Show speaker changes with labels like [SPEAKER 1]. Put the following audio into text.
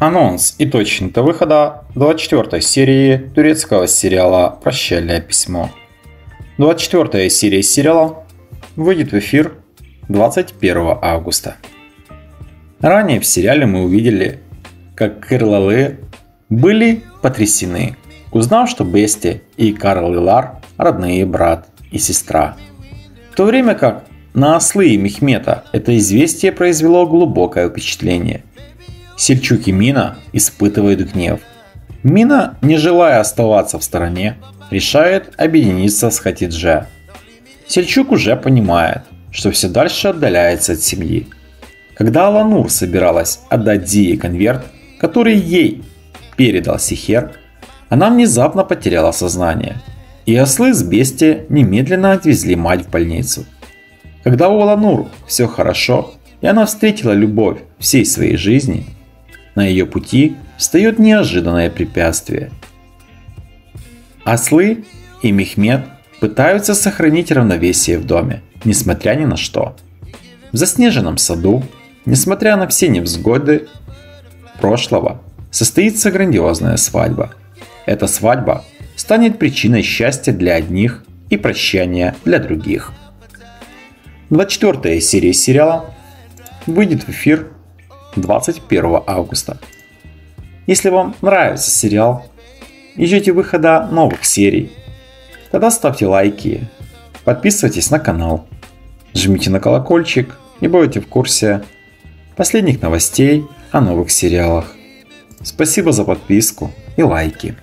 [SPEAKER 1] Анонс и точная дата выхода 24 серии турецкого сериала «Прощальное письмо». 24 серия сериала выйдет в эфир 21 августа. Ранее в сериале мы увидели, как Кырлалы были потрясены, узнав, что Бести и Карл и Лар родные брат и сестра. В то время как на Ослы и Мехмета это известие произвело глубокое впечатление – Сельчук и Мина испытывают гнев. Мина, не желая оставаться в стороне, решает объединиться с Хатидже. Сельчук уже понимает, что все дальше отдаляется от семьи. Когда Аланур собиралась отдать Дии конверт, который ей передал Сихер, она внезапно потеряла сознание. И ослы с бести немедленно отвезли мать в больницу. Когда у Аланур все хорошо, и она встретила любовь всей своей жизни – на ее пути встает неожиданное препятствие. Ослы и Мехмед пытаются сохранить равновесие в доме, несмотря ни на что. В заснеженном саду, несмотря на все невзгоды прошлого, состоится грандиозная свадьба. Эта свадьба станет причиной счастья для одних и прощания для других. 24 серия сериала выйдет в эфир 21 августа. Если вам нравится сериал и ждете выхода новых серий, тогда ставьте лайки, подписывайтесь на канал, жмите на колокольчик и будете в курсе последних новостей о новых сериалах. Спасибо за подписку и лайки.